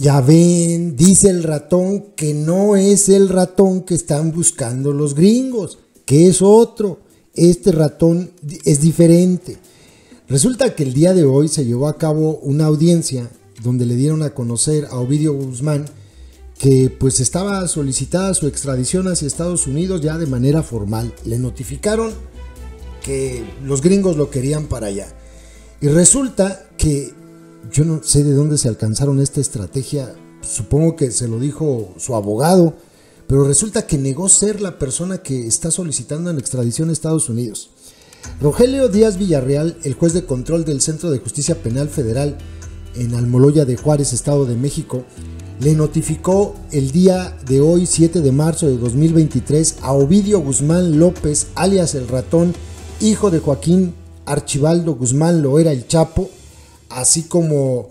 Ya ven, dice el ratón que no es el ratón que están buscando los gringos, que es otro. Este ratón es diferente. Resulta que el día de hoy se llevó a cabo una audiencia donde le dieron a conocer a Ovidio Guzmán que pues estaba solicitada su extradición hacia Estados Unidos ya de manera formal. Le notificaron que los gringos lo querían para allá. Y resulta que yo no sé de dónde se alcanzaron esta estrategia, supongo que se lo dijo su abogado, pero resulta que negó ser la persona que está solicitando en extradición a Estados Unidos. Rogelio Díaz Villarreal, el juez de control del Centro de Justicia Penal Federal en Almoloya de Juárez, Estado de México, le notificó el día de hoy, 7 de marzo de 2023, a Ovidio Guzmán López, alias el ratón, hijo de Joaquín Archibaldo Guzmán Loera el Chapo, así como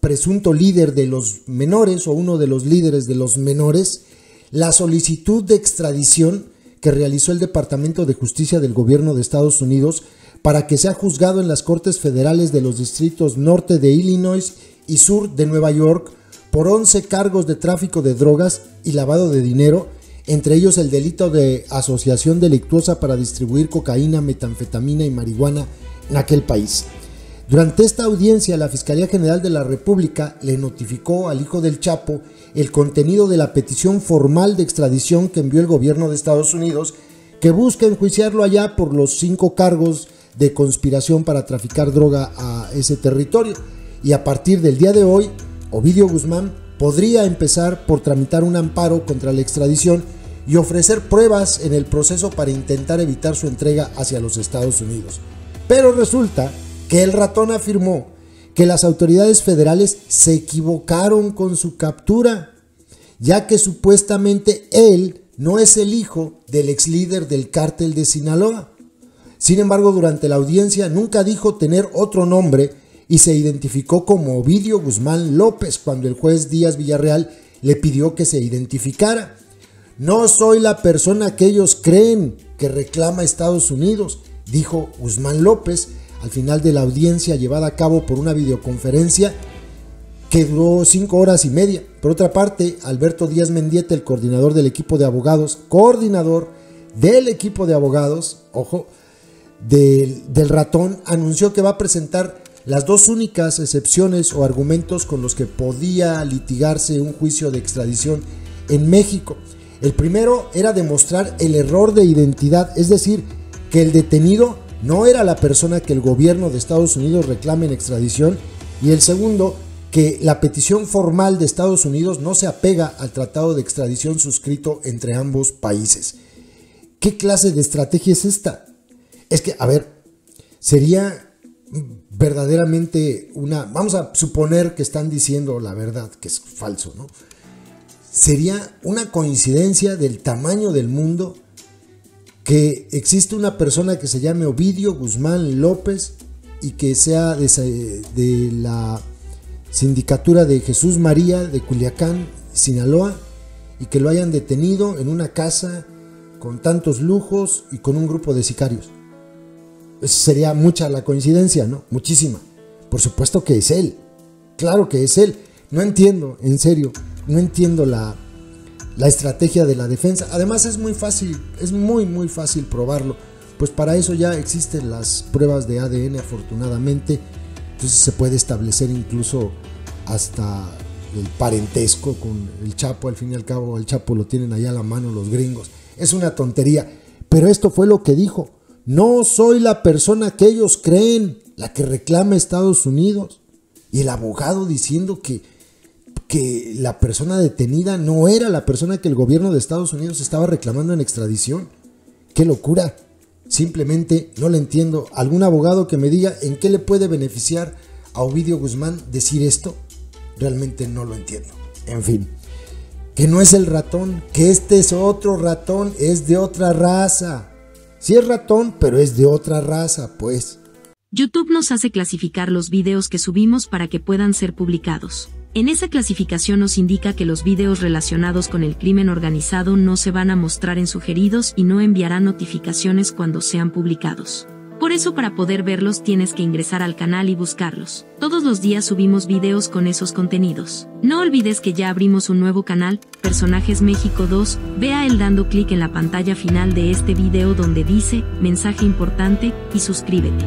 presunto líder de los menores o uno de los líderes de los menores, la solicitud de extradición que realizó el Departamento de Justicia del Gobierno de Estados Unidos para que sea juzgado en las Cortes Federales de los distritos norte de Illinois y sur de Nueva York por 11 cargos de tráfico de drogas y lavado de dinero, entre ellos el delito de asociación delictuosa para distribuir cocaína, metanfetamina y marihuana en aquel país. Durante esta audiencia, la Fiscalía General de la República le notificó al hijo del Chapo el contenido de la petición formal de extradición que envió el gobierno de Estados Unidos, que busca enjuiciarlo allá por los cinco cargos de conspiración para traficar droga a ese territorio. Y a partir del día de hoy, Ovidio Guzmán podría empezar por tramitar un amparo contra la extradición y ofrecer pruebas en el proceso para intentar evitar su entrega hacia los Estados Unidos. Pero resulta que el ratón afirmó que las autoridades federales se equivocaron con su captura, ya que supuestamente él no es el hijo del ex líder del cártel de Sinaloa. Sin embargo, durante la audiencia nunca dijo tener otro nombre y se identificó como Ovidio Guzmán López cuando el juez Díaz Villarreal le pidió que se identificara. No soy la persona que ellos creen que reclama Estados Unidos, dijo Guzmán López, al final de la audiencia llevada a cabo por una videoconferencia que duró cinco horas y media. Por otra parte, Alberto Díaz Mendieta, el coordinador del equipo de abogados, coordinador del equipo de abogados, ojo, del, del ratón, anunció que va a presentar las dos únicas excepciones o argumentos con los que podía litigarse un juicio de extradición en México. El primero era demostrar el error de identidad, es decir, que el detenido no era la persona que el gobierno de Estados Unidos reclame en extradición y el segundo, que la petición formal de Estados Unidos no se apega al tratado de extradición suscrito entre ambos países. ¿Qué clase de estrategia es esta? Es que, a ver, sería verdaderamente una, vamos a suponer que están diciendo la verdad, que es falso, ¿no? Sería una coincidencia del tamaño del mundo que existe una persona que se llame Ovidio Guzmán López y que sea de, la sindicatura de Jesús María de Culiacán, Sinaloa, y que lo hayan detenido en una casa con tantos lujos y con un grupo de sicarios. Sería mucha la coincidencia, ¿no? Muchísima. Por supuesto que es él. Claro que es él. No entiendo, en serio, no entiendo la, la estrategia de la defensa. Además es muy fácil, es muy muy fácil probarlo. Pues para eso ya existen las pruebas de ADN afortunadamente. Entonces se puede establecer incluso hasta el parentesco con el Chapo. Al fin y al cabo el Chapo lo tienen allá a la mano los gringos. Es una tontería. Pero esto fue lo que dijo. No soy la persona que ellos creen, la que reclama Estados Unidos. Y el abogado diciendo que que la persona detenida no era la persona que el gobierno de Estados Unidos estaba reclamando en extradición. ¡Qué locura! Simplemente no le entiendo. ¿Algún abogado que me diga en qué le puede beneficiar a Ovidio Guzmán decir esto? Realmente no lo entiendo. En fin, que no es el ratón, que este es otro ratón, es de otra raza. Sí es ratón, pero es de otra raza, pues. YouTube nos hace clasificar los videos que subimos para que puedan ser publicados. En esa clasificación nos indica que los videos relacionados con el crimen organizado no se van a mostrar en sugeridos y no enviará notificaciones cuando sean publicados. Por eso para poder verlos tienes que ingresar al canal y buscarlos. Todos los días subimos videos con esos contenidos. No olvides que ya abrimos un nuevo canal, Personajes México 2, ve a él dando clic en la pantalla final de este video donde dice, mensaje importante, y suscríbete.